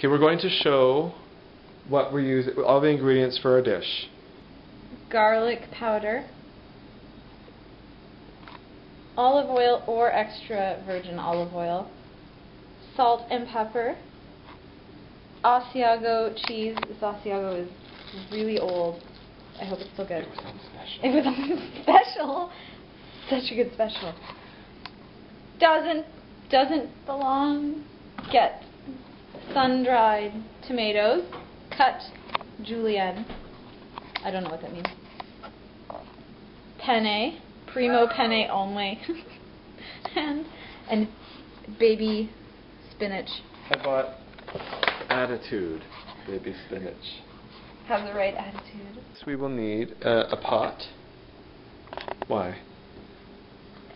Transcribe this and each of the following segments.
Okay, we're going to show what we're using, all the ingredients for our dish. Garlic powder, olive oil or extra virgin olive oil, salt and pepper, Asiago cheese. This Asiago is really old. I hope it's still good. It was on special. Such a good special. Doesn't doesn't belong. Get sun-dried tomatoes, cut julienne. I don't know what that means. Penne, primo penne only, and and baby spinach. I bought Attitude baby spinach. Have the right attitude. So we will need uh, a pot. Why?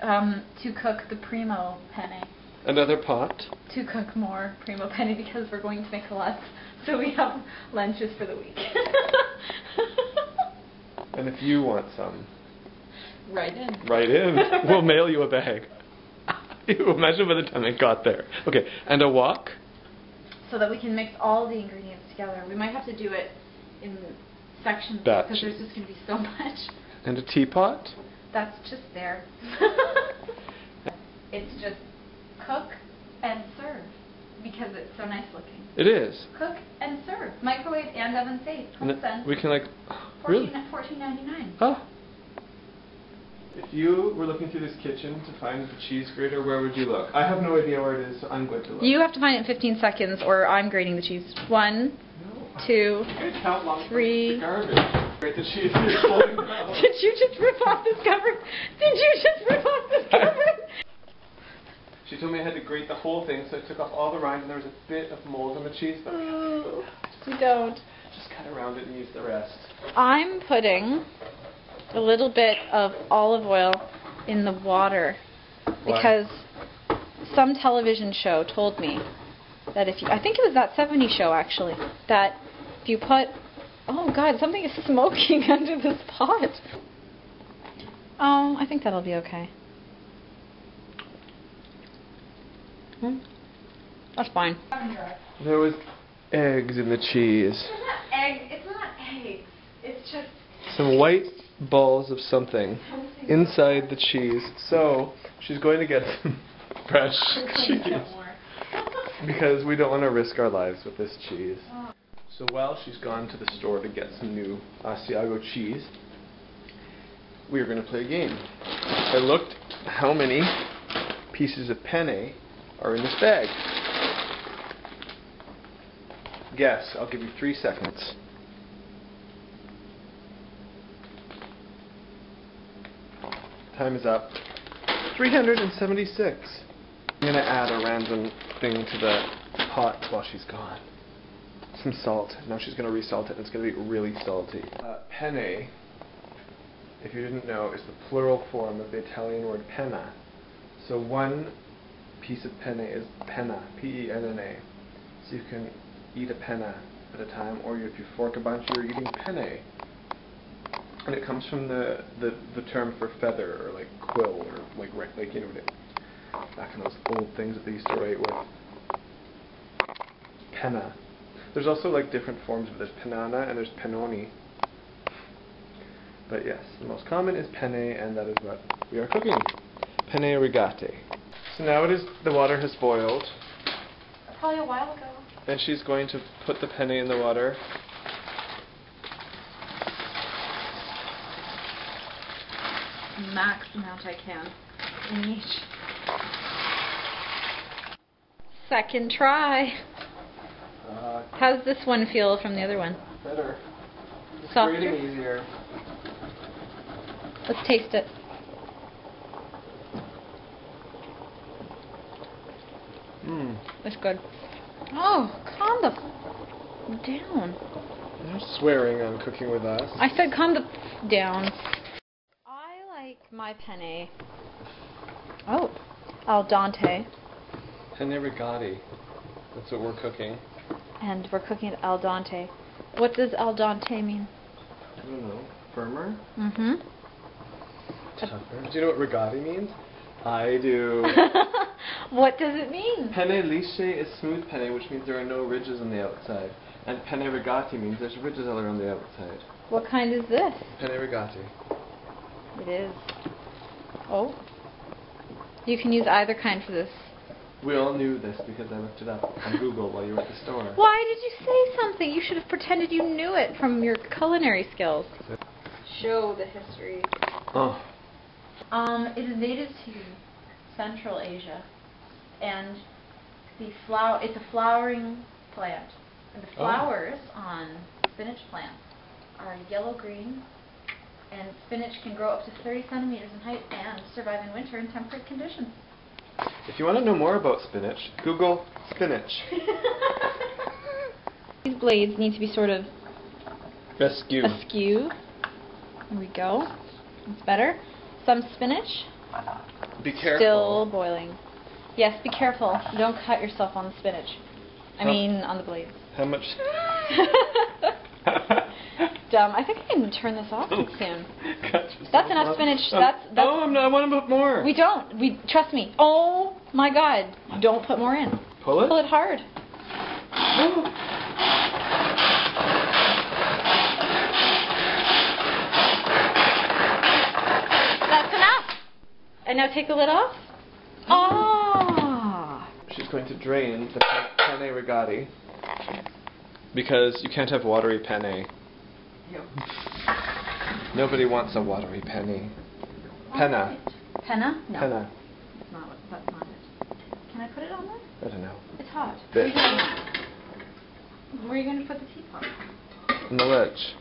Um, to cook the primo penne. Another pot. To cook more primo penne because we're going to make a lot, so we have lunches for the week. And if you want some, right in. write in. we'll mail you a bag. Imagine by the time it got there. Okay, and a wok. So that we can mix all the ingredients together. We might have to do it in sections Batch. because there's just going to be so much. And a teapot. That's just there. it's just cook and because it's so nice looking. It is. Cook and serve. Microwave and oven safe. And 12 cents. we can like, really? 14.99. Oh. If you were looking through this kitchen to find the cheese grater, where would you look? I have no idea where it is, so I'm going to look. You have to find it in 15 seconds, or I'm grating the cheese. One, No. two. You guys count long three. the the cheese is falling down. Did you just rip off this cover? Did you just rip off this cover? She told me I had to grate the whole thing, so I took off all the rind, and there was a bit of mold on the cheese, but Oh, you don't. just cut around it and use the rest. I'm putting a little bit of olive oil in the water Why? because some television show told me that if you, I think it was that 70 show actually, that if you put, oh god, something is smoking under this pot. Oh, I think that'll be okay. Hmm? That's fine. There was eggs in the cheese. It's not egg. It's not eggs. It's just Some white balls of something inside the cheese. So she's going to get some fresh cheese because we don't want to risk our lives with this cheese. So while she's gone to the store to get some new Asiago cheese, we are going to play a game. I looked how many pieces of penne are in this bag. Guess. I'll give you three seconds. Time is up. 376. I'm going to add a random thing to the pot while she's gone. Some salt. Now she's going to resalt it, and it's going to be really salty. Uh, penne, if you didn't know, is the plural form of the Italian word penna. So one piece of penne is penna, P-E-N-N-A. So you can eat a penna at a time, or if you fork a bunch, you're eating penne. And it comes from the, the, the term for feather, or like quill, or like, like you know, back in those old things that they used to write with. Penna. There's also like different forms of this. Penana and there's pennoni. But yes, the most common is penne, and that is what we are cooking. Penne rigate. So now it is, the water has boiled, probably a while ago. and she's going to put the penny in the water. max amount I can in each. Second try. Uh, How's this one feel from the other one? better. It's Softer? grating easier. Let's taste it. It's good. Oh, calm the f- down. No swearing on cooking with us. I said calm the f- down. I like my penne. Oh, al dente, Penne rigati. That's what we're cooking. and we're cooking it al dente. What does al dente mean? I don't know. Firmer? Mm-hmm. Tougher. Do you know what rigati means? I do. what does it mean? Penne lisce is smooth penne, which means there are no ridges on the outside. And penne rigati means there's ridges all around the outside. What kind is this? Penne rigati. It is. Oh. You can use either kind for this. We all knew this because I looked it up on Google while you were at the store. Why did you say something? You should have pretended you knew it from your culinary skills. Show the history. Oh, Um, it is native to Central Asia, and the flower. It's a flowering plant, and the Oh. flowers on spinach plants are yellow green. And spinach can grow up to 30 centimeters in height and survive in winter in temperate conditions. if you want to know more about spinach, Google spinach. These blades need to be sort of Rescue. askew. There we go. That's better. Some spinach. Be careful. Still boiling. Yes, be careful. Don't cut yourself on the spinach. I Huh? mean, on the blades. How much? Dumb. I think I can turn this off soon. That's enough off. spinach. Um, That's- that's- oh, not, I want to put more. We don't. We trust me. Oh my God! Don't put more in. Pull it. Pull it hard. That's enough. And now take the lid off. Ah. She's going to drain the penne rigati because you can't have watery penne. Nobody wants a watery penny. Penna. Penna? No. Penna. That's not, what- that's not it. Can I put it on there? I don't know. It's hot. This. Where are you going to put the teapot? On the ledge.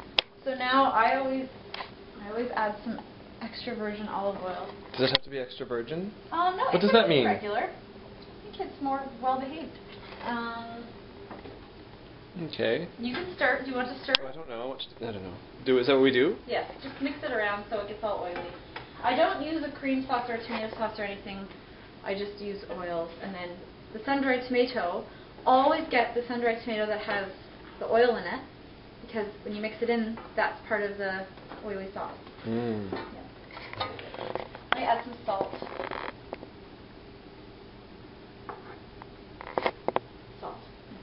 So now I always, I always add some extra virgin olive oil. Does it have to be extra virgin? Um, no, What does that mean? Regular. I think it's more well behaved. Um, Okay. you can stir. Do you want to stir? Oh, I don't know. I don't know. Do is that what we do? Yes. Just mix it around so it gets all oily. I don't use a cream sauce or a tomato sauce or anything. I just use oils, and then the sun-dried tomato. Always get the sun-dried tomato that has the oil in it, because when you mix it in, that's part of the oily sauce. Mm. Yeah. Let me add some salt. Salt.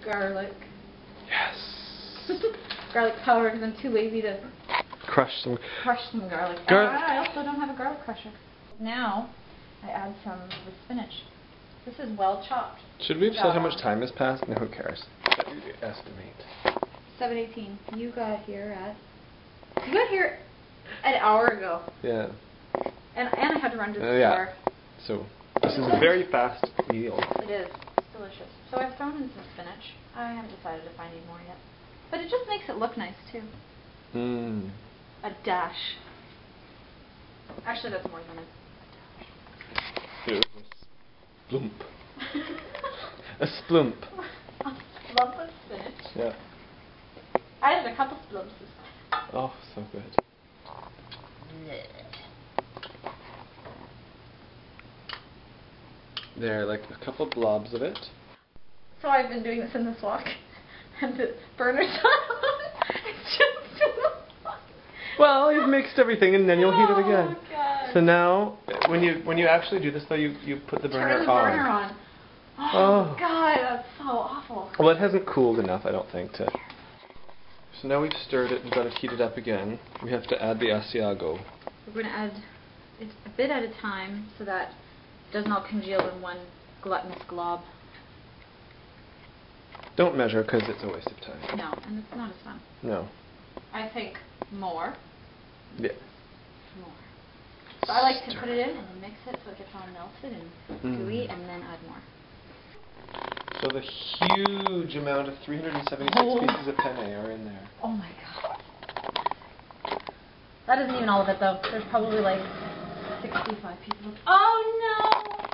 Garlic. Yes. garlic powder because I'm too lazy to Crush some. crush some garlic. Gar- Ah, I also don't have a garlic crusher. Now, I add some of the spinach. This is well chopped. Should we have said how much time has passed? No, who cares? Estimate. 718. You got here at... You got here an hour ago. Yeah. And, and I had to run to the Oh, yeah. store. So this is a very fast meal. It is. It's delicious. So I've thrown in some spinach. I haven't decided if I need more yet. But it just makes it look nice, too. Mm. A dash. Actually, that's more than a It was a splump. A splump. a lump of spinach. Yeah. I added a couple splumps this time. Oh, so good. There, like a couple blobs of it. So I've been doing this in this wok. And the burner's on. it's just Well, you've mixed everything and then you'll heat it oh, again. Oh, God. So now, when you when you actually do this though, you you put the burner Turn the on. burner on. Oh, Oh. God, that's so awful. Well, it hasn't cooled enough, I don't think, to. So now we've stirred it and got it heated up again. We have to add the Asiago. We're going to add it a bit at a time so that it doesn't all congeal in one gluttonous glob. Don't measure because it's a waste of time. No, and it's not as fun. No. I think more. Yeah. More. So I like to put it in and mix it so it gets all melted and Mm. gooey and then add more. So the huge amount of 376 Oh. pieces of penne are in there. Oh my god. That isn't even all of it though. There's probably like 65 pieces of Oh no!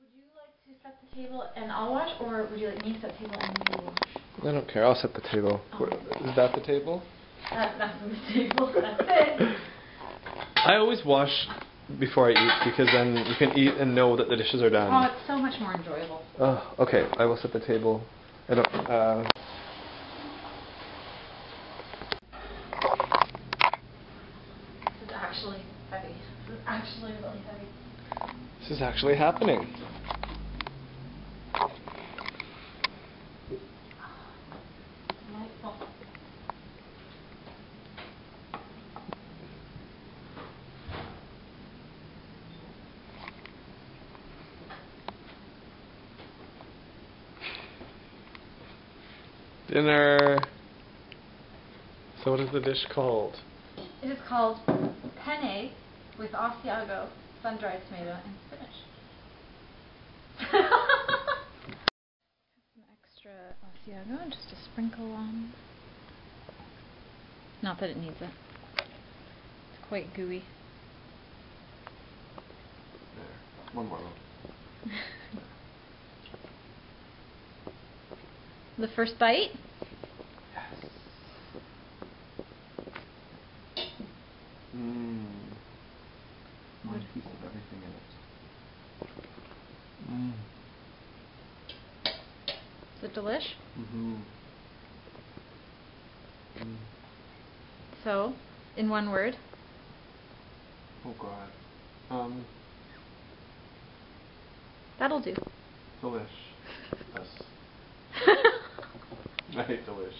Would you like to set the table and I'll wash or would you like me to set the table and you wash? I don't care. I'll set the table. Oh. Where- Is that the table? That, that's the table. That's it. I always wash before I eat because then you can eat and know that the dishes are done. Oh, it's so much more enjoyable. Oh, okay. I will set the table. I don't. Uh, This is actually heavy. This is actually really heavy. This is actually happening. Dinner. So what is the dish called? It is called penne with Asiago, sun-dried tomato, and spinach. Some extra Asiago, just a sprinkle on. Not that it needs it. It's quite gooey. There. One more. The first bite. Yes. Mmm. One piece of everything in it. Mmm. Is it delish? Mm-hmm. Mm. So, in one word, Oh god. Um, that'll do. delish. Yes. I hate delish.